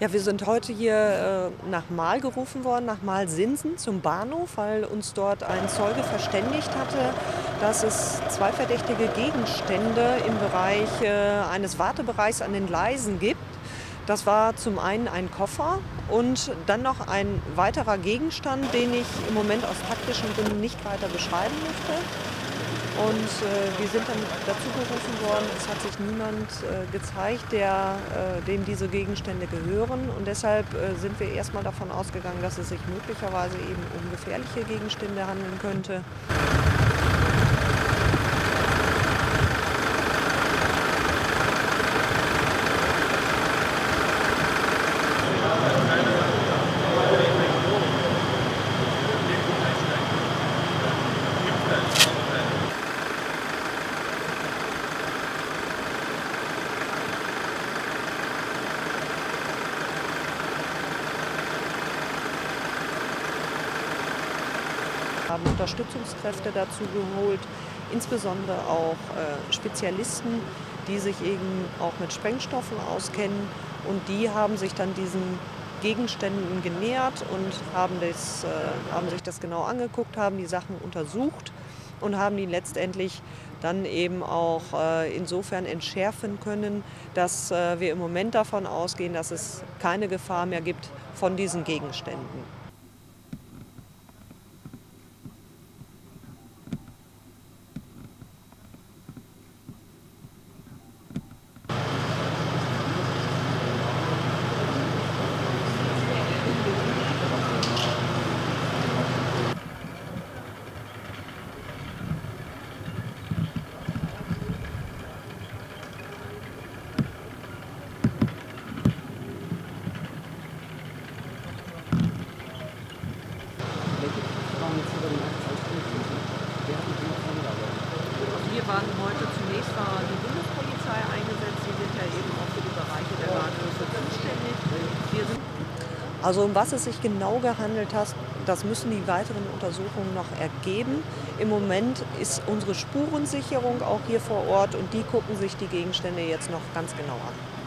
Ja, wir sind heute hier äh, nach Mahl gerufen worden, nach Mahl-Sinsen zum Bahnhof, weil uns dort ein Zeuge verständigt hatte, dass es zwei verdächtige Gegenstände im Bereich äh, eines Wartebereichs an den Gleisen gibt. Das war zum einen ein Koffer und dann noch ein weiterer Gegenstand, den ich im Moment aus taktischen Gründen nicht weiter beschreiben möchte. Und äh, wir sind dann dazu gerufen worden, es hat sich niemand äh, gezeigt, der, äh, dem diese Gegenstände gehören. Und deshalb äh, sind wir erstmal davon ausgegangen, dass es sich möglicherweise eben um gefährliche Gegenstände handeln könnte. Haben Unterstützungskräfte dazu geholt, insbesondere auch äh, Spezialisten, die sich eben auch mit Sprengstoffen auskennen. Und die haben sich dann diesen Gegenständen genähert und haben, das, äh, haben sich das genau angeguckt, haben die Sachen untersucht und haben die letztendlich dann eben auch äh, insofern entschärfen können, dass äh, wir im Moment davon ausgehen, dass es keine Gefahr mehr gibt von diesen Gegenständen. zunächst war die Bundespolizei eingesetzt, Sie sind ja eben auch für die Bereiche der Wahlhöfe zuständig. also um was es sich genau gehandelt hat, das müssen die weiteren Untersuchungen noch ergeben. Im Moment ist unsere Spurensicherung auch hier vor Ort und die gucken sich die Gegenstände jetzt noch ganz genau an.